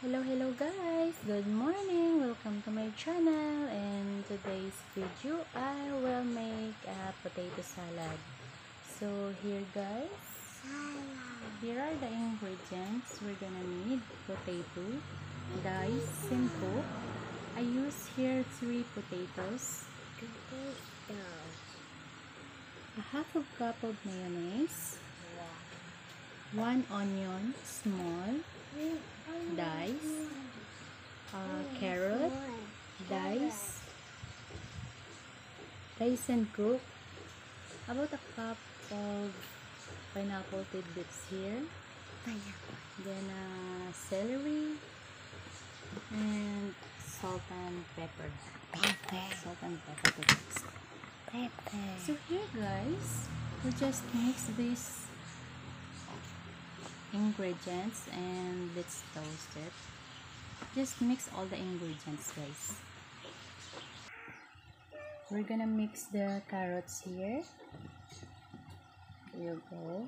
Hello, hello guys! Good morning! Welcome to my channel and today's video I will make a potato salad. So here guys, here are the ingredients we're gonna need. Potato, and coke. I use here three potatoes, a half of cup of mayonnaise, one onion, small, dice, uh, carrot, dice, dice and cook, about a cup of pineapple tidbits here, then uh, celery, and salt and pepper. Salt and pepper tidbits. So here guys, we just mix this ingredients and let's toast it. Just mix all the ingredients guys. We're gonna mix the carrots here. Here you go.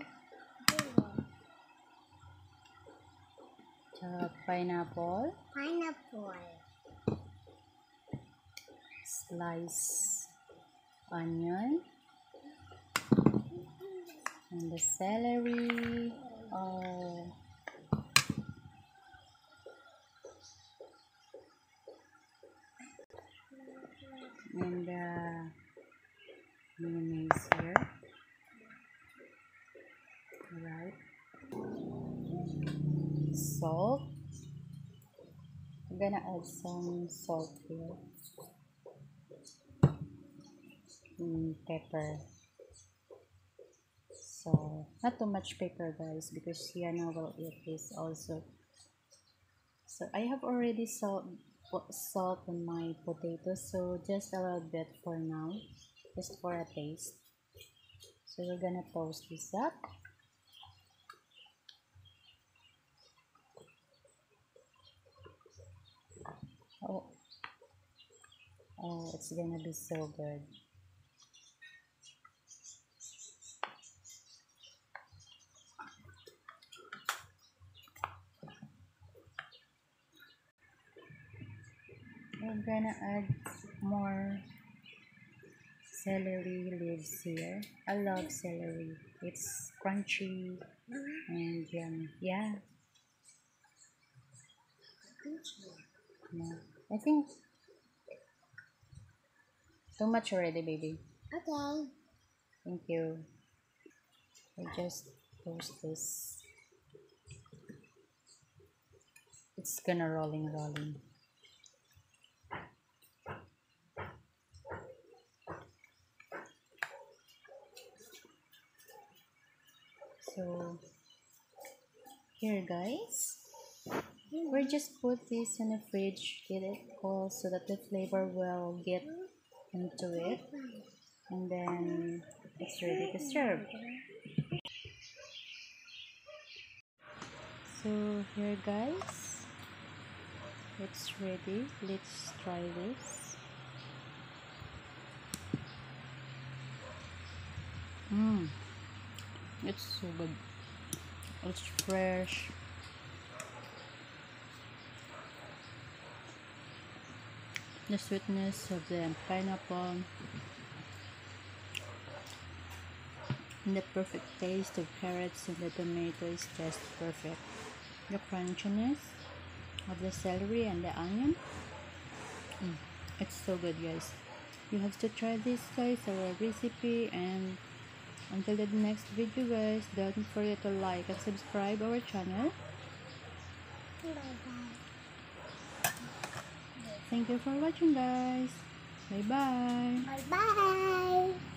The pineapple. Pineapple. slice onion and the celery oh. And the mayonnaise here. Right. Salt. I'm gonna add some salt here. And pepper so not too much pepper guys because Yana will eat this also. So I have already salt salt on my potatoes so just a little bit for now just for a taste. So we're gonna toast this up. Oh oh it's gonna be so good we're gonna add more celery leaves here. I love celery. It's crunchy and yummy. Yeah. Yeah. I think too much already baby. Okay. thank you. I just toast this. It's gonna rolling rolling so here guys. We just put this in the fridge get it cold so that the flavor will get into it and then it's ready to serve. So here guys. It's ready. Let's try this. Mmm. It's so good. It's fresh. The sweetness of the pineapple and the perfect taste of carrots and the tomato is just perfect. The crunchiness of the celery and the onion. Mm, it's so good guys. You have to try this guys, our recipe and until the next video guys don't forget to like and subscribe our channel Bye-bye. thank you for watching guys bye bye Bye-bye.